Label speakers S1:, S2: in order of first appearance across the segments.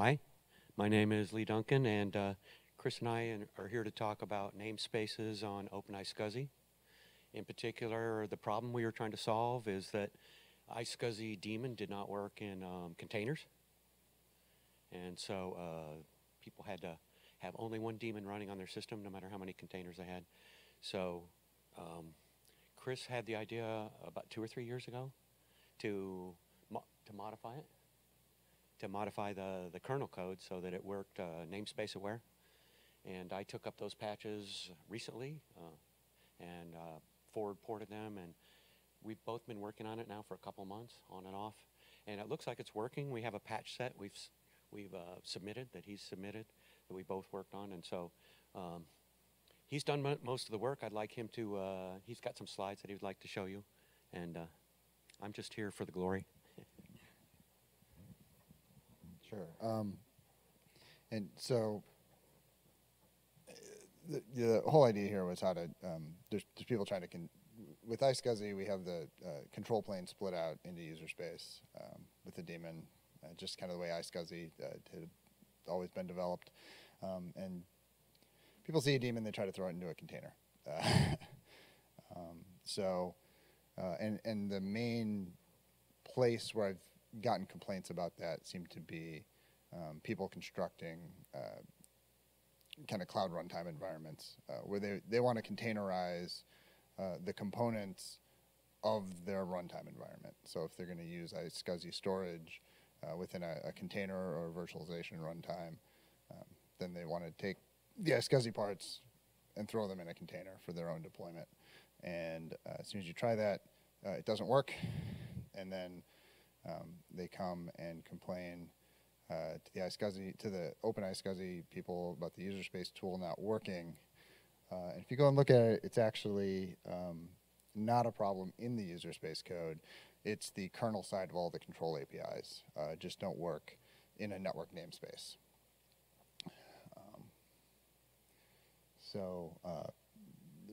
S1: Hi, my name is Lee Duncan, and uh, Chris and I are here to talk about namespaces on OpenISCSI. In particular, the problem we were trying to solve is that iSCSI daemon did not work in um, containers. And so uh, people had to have only one daemon running on their system, no matter how many containers they had. So um, Chris had the idea about two or three years ago to, mo to modify it, to modify the, the kernel code so that it worked uh, namespace aware. And I took up those patches recently uh, and uh, forward ported them and we've both been working on it now for a couple months on and off. And it looks like it's working. We have a patch set we've we've uh, submitted that he's submitted that we both worked on. And so um, he's done most of the work. I'd like him to uh, he's got some slides that he would like to show you. And uh, I'm just here for the glory
S2: sure um, and so the, the whole idea here was how to um, there's, there's people trying to con- with iSCSI we have the uh, control plane split out into user space um, with the daemon, uh, just kind of the way iSCSI uh, had always been developed, um, and people see a daemon they try to throw it into a container. Uh, um, so, uh, and and the main place where I've gotten complaints about that seem to be um, people constructing uh, kind of cloud runtime environments uh, where they, they want to containerize uh, the components of their runtime environment. So if they're going to use iSCSI storage uh, within a, a, container or virtualization runtime, um, then they want to take the iSCSI parts and throw them in a container for their own deployment. And uh, as soon as you try that, uh, it doesn't work. And then um, they come and complain uh, to the iSCSI, to the open iSCSI people about the user space tool not working. Uh, and if you go and look at it, it's actually um, not a problem in the user space code. It's the kernel side of all the control APIs uh, just don't work in a network namespace. Um, so uh,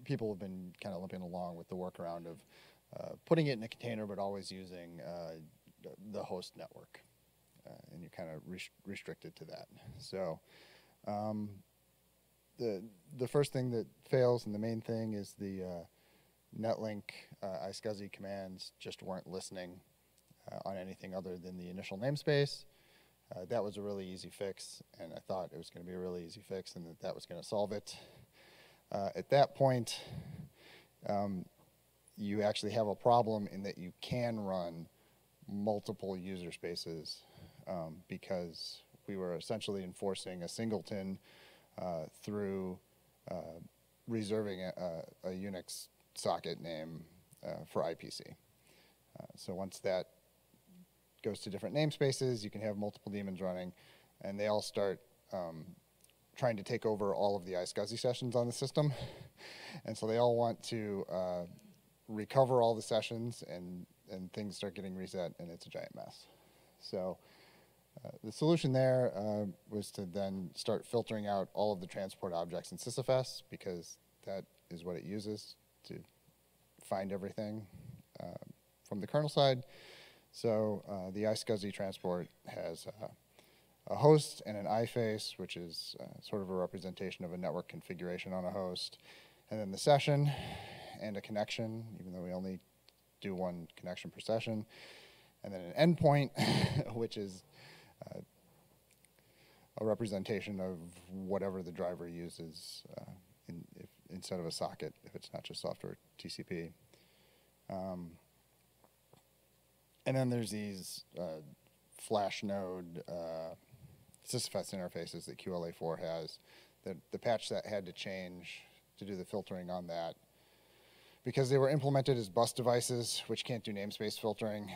S2: people have been kind of limping along with the workaround of uh, putting it in a container, but always using uh, the host network uh, and you're kind of res- restricted to that. So, um, the the first thing that fails, and the main thing, is the uh, netlink uh, iSCSI commands just weren't listening uh, on anything other than the initial namespace. Uh, that was a really easy fix, and I thought it was going to be a really easy fix, and that that was going to solve it. Uh, at that point, um, you actually have a problem in that you can run multiple user spaces um, because we were essentially enforcing a singleton uh, through uh, reserving a, a, Unix socket name uh, for IPC. Uh, so once that goes to different namespaces, you can have multiple daemons running, and they all start um, trying to take over all of the iSCSI sessions on the system. and so they all want to uh, recover all the sessions, and, and things start getting reset, and it's a giant mess. So uh, the solution there uh, was to then start filtering out all of the transport objects in sysfs because that is what it uses to find everything uh, from the kernel side. So uh, the iSCSI transport has uh, a host and an iFace, which is sort of a representation of a network configuration on a host, and then the session and a connection, even though we only do one connection per session, and then an endpoint, which is uh, a representation of whatever the driver uses uh, in, if, instead of a socket, if it's not just software TCP. Um, and then there's these uh, flash node uh, sysfs interfaces that QLA4 has. That the patch set had to change to do the filtering on that because they were implemented as bus devices, which can't do namespace filtering.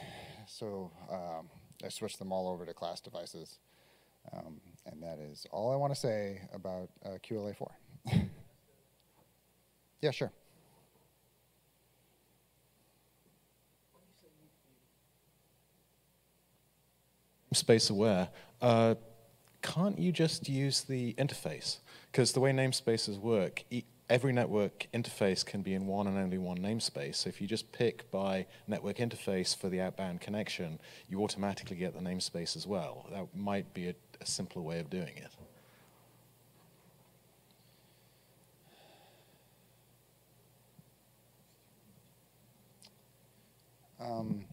S2: So um, I switched them all over to class devices. Um, and that is all I want to say about uh, QLA4. yeah, sure.
S3: Space aware. Uh, can't you just use the interface? Because the way namespaces work, every network interface can be in one and only one namespace. So if you just pick by network interface for the outbound connection, you automatically get the namespace as well. That might be a, a simpler way of doing it.
S2: Um,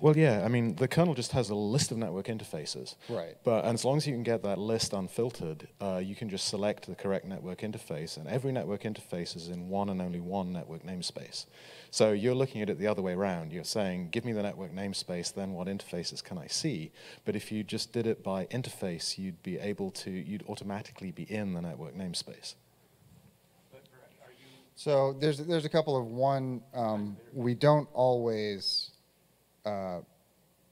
S3: Well, yeah, I mean, the kernel just has a list of network interfaces.
S2: Right.
S3: But and as long as you can get that list unfiltered, uh, you can just select the correct network interface, and every network interface is in one and only one network namespace. So you're looking at it the other way around. You're saying, give me the network namespace, then what interfaces can I see? But if you just did it by interface, you'd be able to, you'd automatically be in the network namespace.
S2: So there's there's a couple of one um, we don't always uh,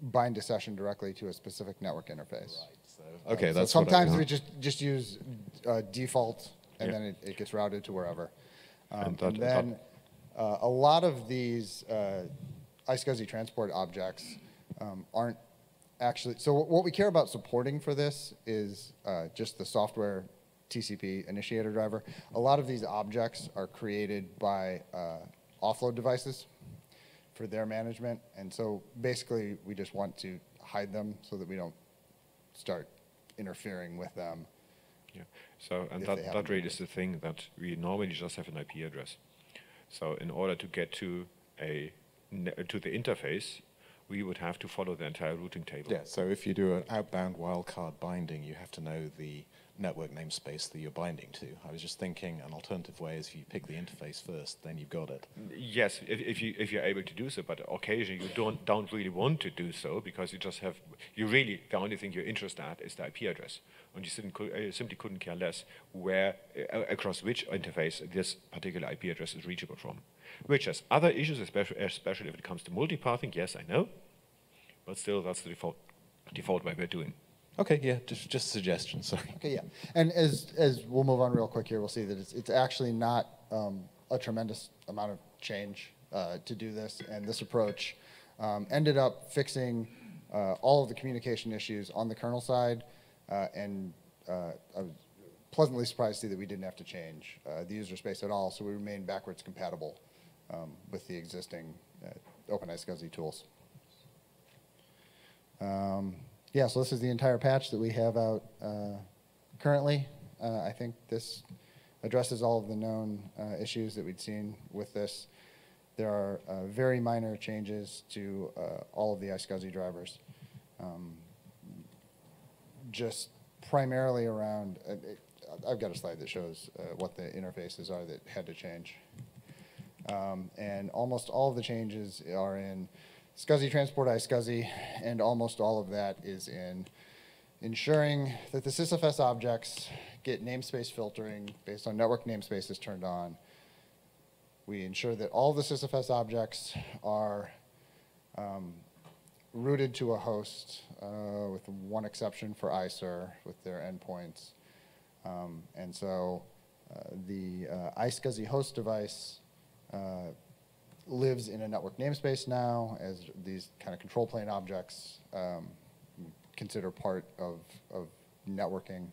S2: bind a session directly to a specific network interface.
S3: So, okay,
S2: So
S3: that's what I
S2: sometimes we just just use uh, default and
S4: Yeah.
S2: then it, it gets routed to wherever. Um,
S4: And
S2: and
S4: that-
S2: then uh, a lot of these uh, iSCSI transport objects um, aren't actually. So what we care about supporting for this is uh, just the software TCP initiator driver. A lot of these objects are created by uh, offload devices for their management, and so basically we just want to hide them so that we don't start interfering with them.
S4: Yeah. So, and that, that
S2: haven't
S4: really is the thing that we normally just have an IP address. So, in order to get to a to the interface, we would have to follow the entire routing table.
S3: Yeah, so if you do an outbound wildcard binding, you have to know the network namespace that you're binding to. I was just thinking an alternative way is if you pick the interface first, then you've got it.
S4: Yes, if, if you if you're able to do so, but occasionally you don't don't really want to do so because you just have you really the only thing you're interested at is the IP address, and you simply, cou- simply couldn't care less where across which interface this particular IP address is reachable from. Which has other issues, especially especially if it comes to multipathing. Yes, I know, but still that's the default default way we're doing.
S3: Okay, yeah, just just a suggestion. Sorry.
S2: Okay, yeah. And as, as we'll move on real quick here, we'll see that it's, it's actually not um, a tremendous amount of change uh, to do this. And this approach um, ended up fixing uh, all of the communication issues on the kernel side. Uh, and uh, I was pleasantly surprised to see that we didn't have to change uh, the user space at all. So we remain backwards compatible um, with the existing uh, tools. Um, yeah, so this is the entire patch that we have out uh, currently. Uh, I think this addresses all of the known uh, issues that we'd seen with this. There are uh, very minor changes to uh, all of the iSCSI drivers. Um, just primarily around, uh, I've got a slide that shows what the interfaces are that had to change. Um, and almost all of the changes are in SCSI Transport iSCSI, and almost all of that is in ensuring that the SysFS objects get namespace filtering based on network namespaces turned on. We ensure that all the SysFS objects are um, routed to a host, uh, with one exception for iSER with their endpoints. Um, and so uh, the uh, iSCSI host device uh, lives in a network namespace now as these kind of control plane objects um, consider part of, of networking.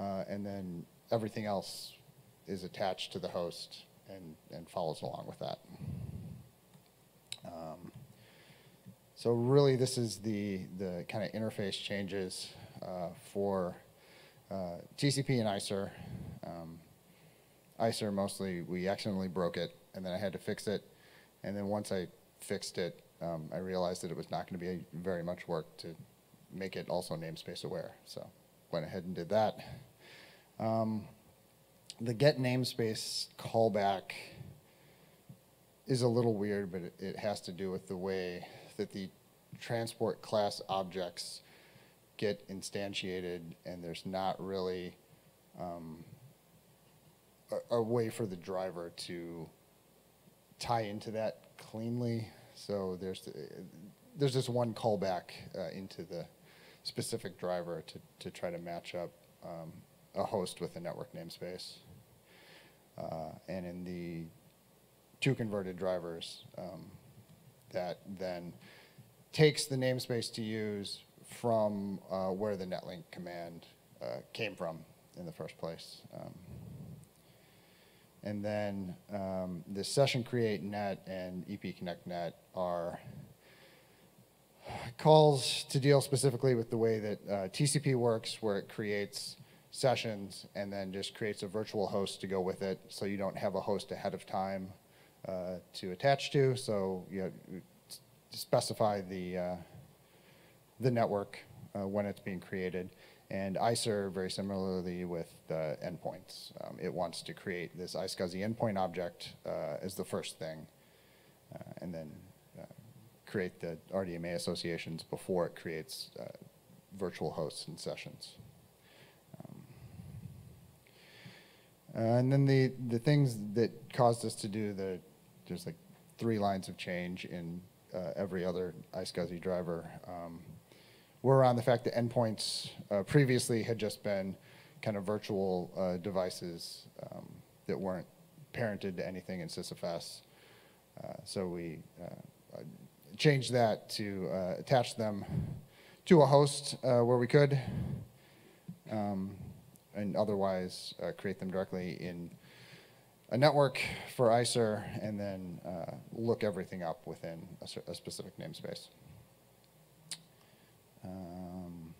S2: Uh, and then everything else is attached to the host and, and follows along with that. Um, so really, this is the, the kind of interface changes uh, for uh, TCP and iSER. Um, iSER mostly, we accidentally broke it, and then I had to fix it. And then once I fixed it, um, I realized that it was not going to be very much work to make it also namespace aware. So went ahead and did that. Um, the get namespace callback is a little weird, but it, it has to do with the way that the transport class objects get instantiated, and there's not really um, a, a way for the driver to tie into that cleanly. So there's there's this one callback uh, into the specific driver to, to try to match up um, a host with a network namespace. Uh, and in the two converted drivers, um, that then takes the namespace to use from uh, where the netlink command uh, came from in the first place. Um, And then um, the session create net and EP connect net are calls to deal specifically with the way that uh, TCP works, where it creates sessions and then just creates a virtual host to go with it, so you don't have a host ahead of time uh, to attach to. So you specify the uh, the network uh, when it's being created. And iSER, very similarly with the endpoints, um, it wants to create this iSCSI endpoint object uh, as the first thing, uh, and then uh, create the RDMA associations before it creates uh, virtual hosts and sessions. Um, uh, and then the, the things that caused us to do the, there's like three lines of change in uh, every other iSCSI driver. Um, were around the fact that endpoints uh, previously had just been kind of virtual uh, devices um, that weren't parented to anything in SysFS. Uh, so we uh, changed that to uh, attach them to a host uh, where we could, um, and otherwise create them directly in a network for iSER, and then look everything up within a, a specific namespace. Um,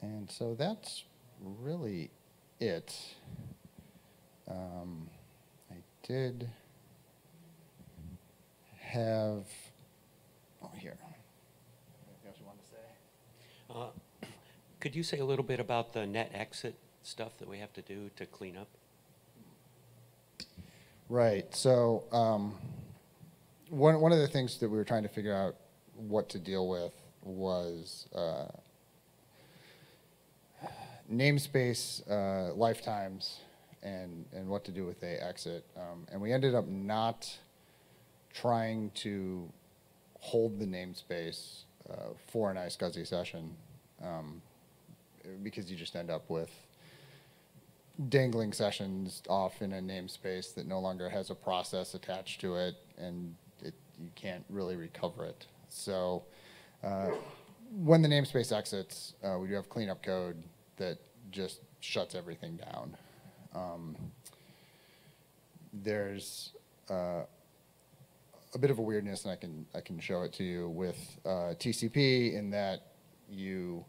S2: and so that's really it. Um, I did have, oh, here. Anything else you wanted to say?
S1: Uh, Could you say a little bit about the net exit stuff that we have to do to clean up?
S2: Right. So um, one one of the things that we were trying to figure out what to deal with was uh, namespace uh, lifetimes and and what to do with a exit. Um, and we ended up not trying to hold the namespace uh, for an iSCSI session um, because you just end up with dangling sessions off in a namespace that no longer has a process attached to it, and it, you can't really recover it. So uh, when the namespace exits, uh, we do have cleanup code that just shuts everything down. Um, there's uh, a bit of a weirdness, and I can I can show it to you with uh, TCP in that you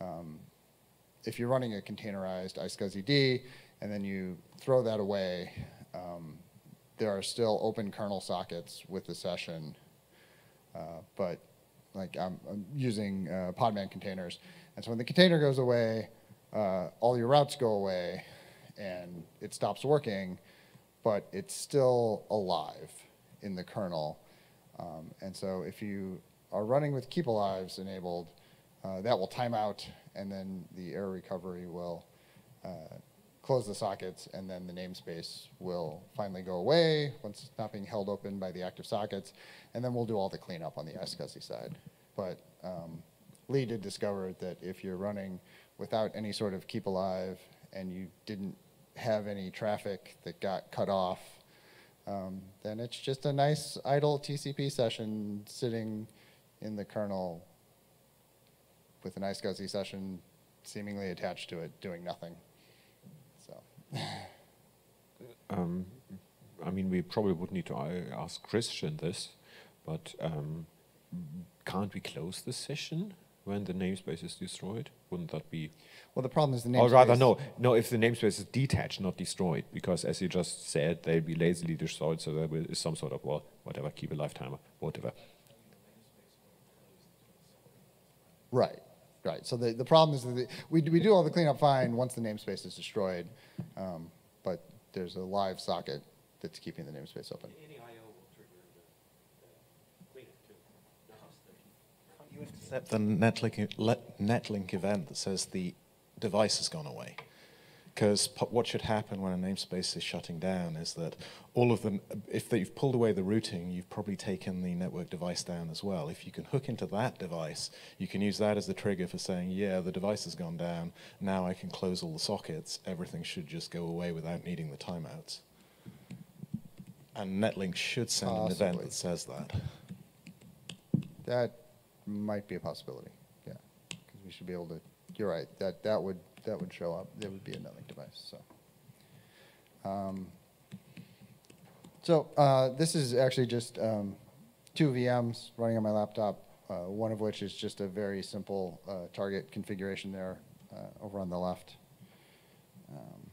S2: um, if you're running a containerized iSCSI D and then you throw that away, um, there are still open kernel sockets with the session. Uh, but like I'm, I'm using uh, Podman containers. And so when the container goes away, uh, all your routes go away and it stops working, but it's still alive in the kernel. Um, and so if you are running with keep alives enabled, uh, that will time out and then the error recovery will uh, close the sockets and then the namespace will finally go away once it's not being held open by the active sockets and then we'll do all the cleanup on the iSCSI side. But um, Lee did discover that if you're running without any sort of keep alive and you didn't have any traffic that got cut off, um, then it's just a nice idle TCP session sitting in the kernel with an iSCSI session seemingly attached to it, doing nothing.
S4: Um, I mean, we probably would need to uh, ask Christian this, but um, can't we close the session when the namespace is destroyed? Wouldn't that be?
S2: well, the problem is the namespace.
S4: Or rather, no, no. If the namespace is detached, not destroyed, because as you just said, they'll be lazily destroyed. So there will- is some sort of well, whatever, keep a lifetime, whatever.
S2: Right, right. So the, the problem is that the, we, we do all the cleanup fine once the namespace is destroyed, um, but there's a live socket that's keeping the namespace open.
S1: Any IO will trigger the cleanup too.
S3: Can't you intercept the netlink, netlink event that says the device has gone away? Because what should happen when a namespace is shutting down is that all of them, if you've pulled away the routing, you've probably taken the network device down as well. If you can hook into that device, you can use that as the trigger for saying, yeah, the device has gone down. Now I can close all the sockets. Everything should just go away without needing the timeouts. And Netlink should send an event that says that.
S2: That might be a possibility, yeah. Because we should be able to, you're right, that, that would, that would show up. There would be a network device, so. Um, so uh, this is actually just um, two VMs running on my laptop, uh, one of which is just a very simple uh, target configuration there uh, over on the left. Um,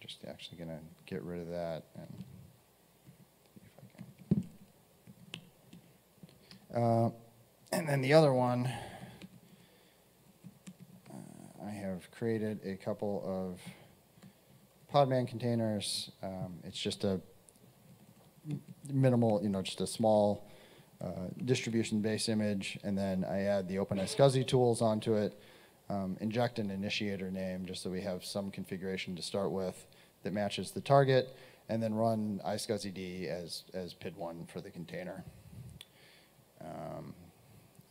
S2: just actually going to get rid of that and. Uh, and then the other one, I have created a couple of Podman containers. Um, it's just a minimal, you know, just a small uh, distribution base image, and then I add the OpenSCSI tools onto it, um, inject an initiator name just so we have some configuration to start with that matches the target, and then run iSCSID as, as PID1 for the container. Um,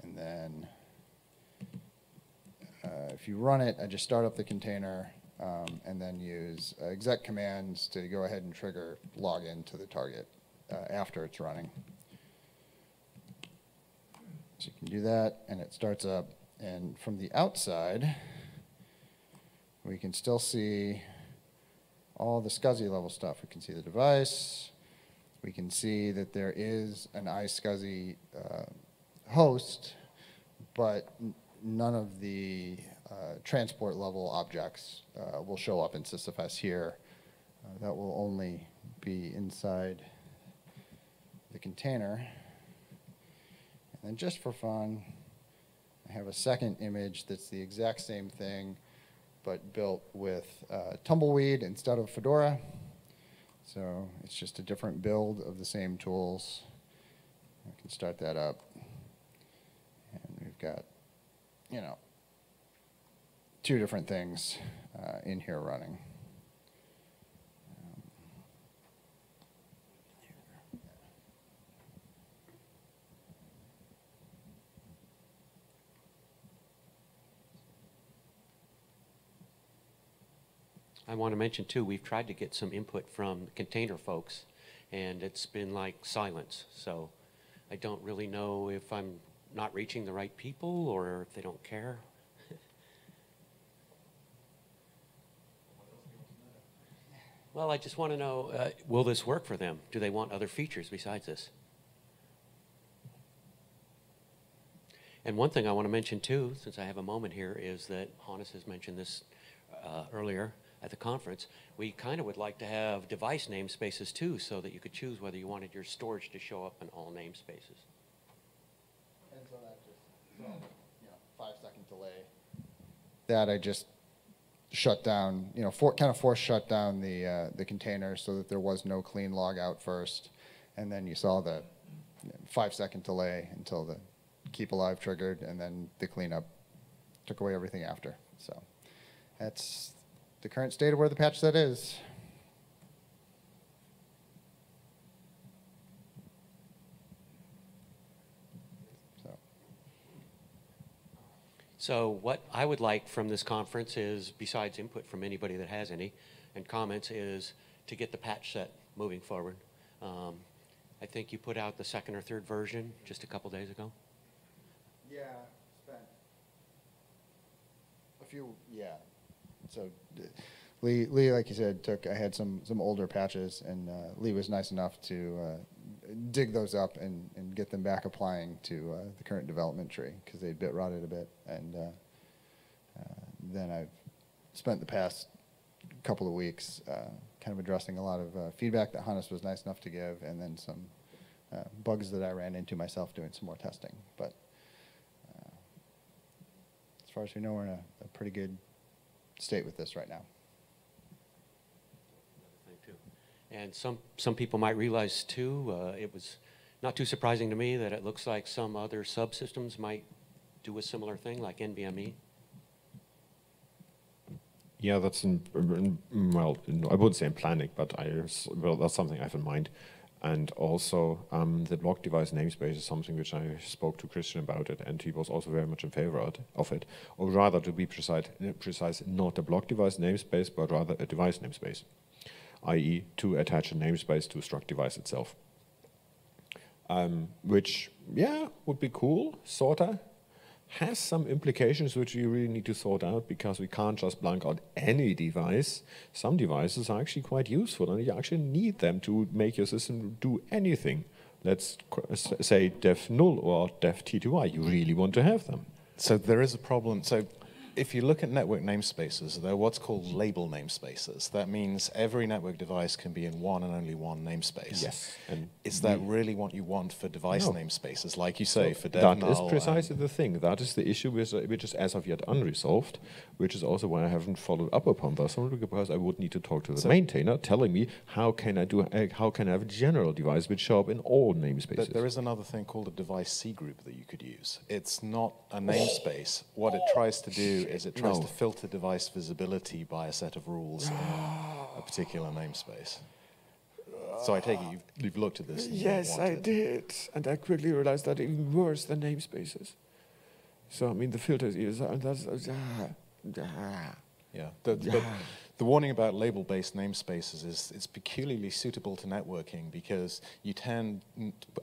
S2: and then uh, if you run it, I just start up the container um, and then use uh, exec commands to go ahead and trigger login to the target uh, after it's running. So you can do that, and it starts up. And from the outside, we can still see all the SCSI level stuff. We can see the device. We can see that there is an iSCSI uh, host, but none of the uh, transport level objects uh, will show up in SysFS here. Uh, that will only be inside the container. And then just for fun, I have a second image that's the exact same thing, but built with uh, Tumbleweed instead of Fedora. So it's just a different build of the same tools. I can start that up. And we've got, you know, two different things uh, in here running.
S1: I want to mention too, we've tried to get some input from container folks, and it's been like silence. So I don't really know if I'm not reaching the right people or if they don't care. Well, I just want to know, uh, will this work for them? Do they want other features besides this? And one thing I want to mention too, since I have a moment here, is that Hannes has mentioned this uh, earlier at the conference. We kind of would like to have device namespaces too, so that you could choose whether you wanted your storage to show up in all namespaces.
S2: You know, five second delay. That I just shut down, you know, for, kind of force shut down the, uh, the container so that there was no clean log out first. And then you saw the five second delay until the keep alive triggered and then the cleanup took away everything after. So that's the current state of where the patch set is. So.
S1: So what I would like from this conference is, besides input from anybody that has any, and comments, is to get the patch set moving forward. Um, I think you put out the second or third version just a couple days ago.
S2: Yeah, spent a few. Yeah, so Lee, Lee, like you said, took. I had some some older patches, and uh, Lee was nice enough to uh, dig those up and, and get them back applying to uh, the current development tree because they bit rotted a bit. And uh, uh, then I've spent the past couple of weeks uh, kind of addressing a lot of uh, feedback that Hannes was nice enough to give, and then some bugs that I ran into myself doing some more testing. But as far as we know, we're in a, a pretty good state with this right now.
S1: thing, too. And some, some people might realize too, uh, it was not too surprising to me that it looks like some other subsystems might do a similar thing, like NVMe.
S4: Yeah, that's in, in- well, no, I wouldn't say in planning, but I well, that's something I have in mind. And also, um, the block device namespace is something which I spoke to Christian about it, and he was also very much in favor of it- of it. Or rather, to be precise, precise, not a block device namespace, but rather a device namespace, i.e., to attach a namespace to a struct device itself. Um, which, yeah, would be cool, sorta. has some implications which we really need to sort out because we can't just blank out any device. Some devices are actually quite useful and you actually need them to make your system do anything. Let's say dev null or def T2I. You really want to have them.
S3: So there is a problem. So if you look at network namespaces, they're what's called label namespaces. That means every network device can be in one and only one namespace.
S4: Yes.
S3: And is that really what you want for device
S4: No.
S3: namespaces, like you say, for
S4: that
S3: dev
S4: is precisely the thing. That is the issue which, which is as of yet unresolved, which is also why I haven't followed up upon this because I would need to talk to the
S3: So-
S4: maintainer, telling me how can I do uh, how can I have a general device which show up in all namespaces.
S3: But there is another thing called a device C group that you could use. It's not a namespace. What it tries to do is it tries
S4: No.
S3: to filter device visibility by a set of rules in a particular namespace. So I take it you've, you've looked at this.
S4: Yes, I did, and I quickly realized that even worse than namespaces. So I mean, the filters is uh, that's uh, ah.
S3: Yeah. The, but the warning about label-based namespaces is it's peculiarly suitable to networking because you tend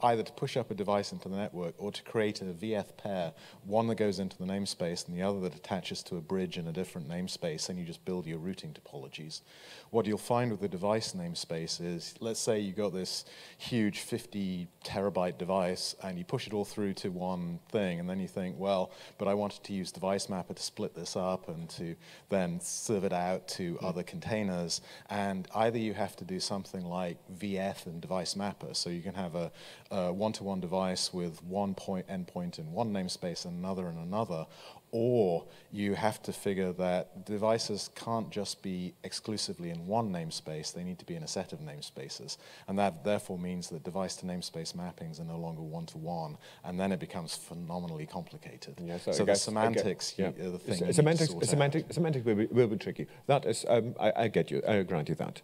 S3: either to push up a device into the network or to create a VF pair, one that goes into the namespace and the other that attaches to a bridge in a different namespace, and you just build your routing topologies. What you'll find with the device namespace is, let's say you got this huge 50 terabyte device and you push it all through to one thing, and then you think, well, but I wanted to use Device Mapper to split this up and to then serve it out to other containers. And either you have to do something like VF and Device Mapper, so you can have a, a one-to-one device with one point endpoint in one namespace and another in another, or you have to figure that devices can't just be exclusively in one namespace, they need to be in a set of namespaces. And that therefore means that device to namespace mappings are no longer one to one, and then it becomes phenomenally complicated.
S4: Yes,
S3: so
S4: I
S3: the
S4: guess-
S3: semantics
S4: yeah.
S3: you- are the thing.
S4: S-
S3: you need to
S4: Semantics, semantic, semantic will be, will be tricky. That is, um, I, I get you. I grant you that.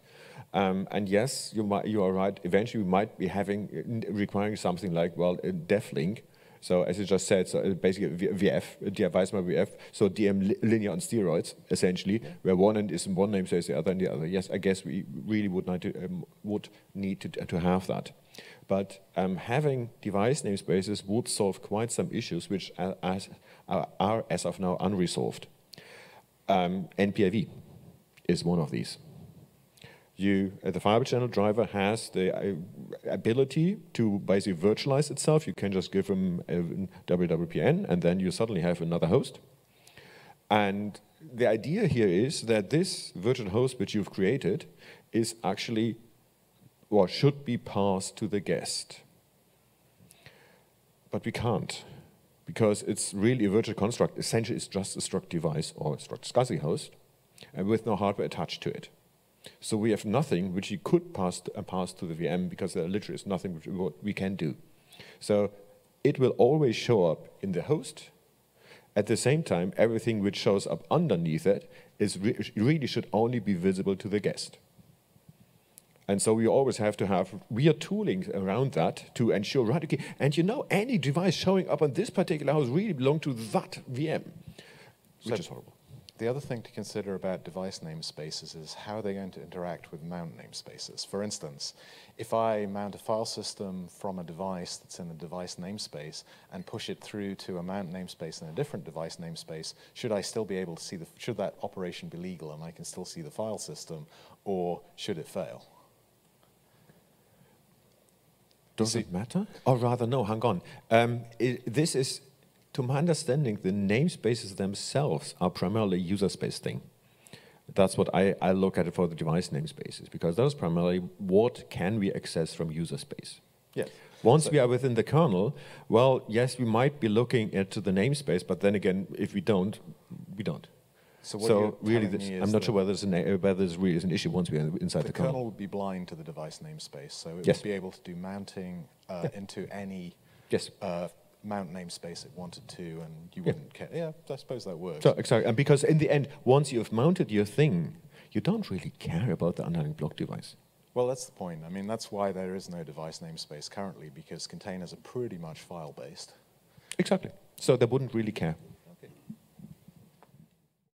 S4: Um, and yes, you might, you are right. Eventually, we might be having requiring something like well, a def link. So as you just said, so uh, basically VF, device by VF, so DM linear on steroids, essentially, where one end is in one namespace, the other in the other. Yes, I guess we really would need to, um, would need to, to have that. But um, having device namespaces would solve quite some issues which are, as, are, are as of now unresolved. Um, NPIV is one of these. You, uh, the fiber channel driver has the uh, ability to basically virtualize itself. You can just give them a WWPN, and then you suddenly have another host. And the idea here is that this virtual host which you've created is actually, or should be passed to the guest. But we can't, because it's really a virtual construct. Essentially, it's just a struct device or a struct SCSI host, and with no hardware attached to it. So we have nothing which you could pass to, uh, pass to the VM because there literally is nothing which what we can do. So it will always show up in the host. At the same time, everything which shows up underneath it is re really should only be visible to the guest. And so we always have to have weird tooling around that to ensure, right, okay, and you know, any device showing up on this particular house really belong to that VM, which
S2: So-
S4: is horrible.
S3: The other thing to consider about device namespaces is how they're going to interact with mount namespaces. For instance, if I mount a file system from a device that's in a device namespace and push it through to a mount namespace in a different device namespace, should I still be able to see the, should that operation be legal and I can still see the file system, or should it fail?
S4: Does it matter? Or rather, no, hang on. Um, i this is, to my understanding, the namespaces themselves are primarily user space thing. That's what I, I look at it for the device namespaces, because those primarily what can we access from user space.
S3: Yes.
S4: Once we are within the kernel, well, yes, we might be looking into the namespace, but then again, if we don't, we don't.
S3: So
S4: So, really, this, I'm not sure whether it's an, whether it's really is an issue once we are inside
S3: the kernel.
S4: the,
S3: kernel would be blind to the device namespace, so it
S4: Yes.
S3: would be able to do mounting uh, into any
S4: Yes.
S3: uh, mount namespace it wanted to, and you
S4: Yeah.
S3: wouldn't care. Yeah, I suppose that works.
S4: So exactly, and because in the end, once you've mounted your thing, you don't really care about the underlying block device.
S3: well, that's the point. I mean, that's why there is no device namespace currently, because containers are pretty much file-based.
S4: Exactly. So they wouldn't really care.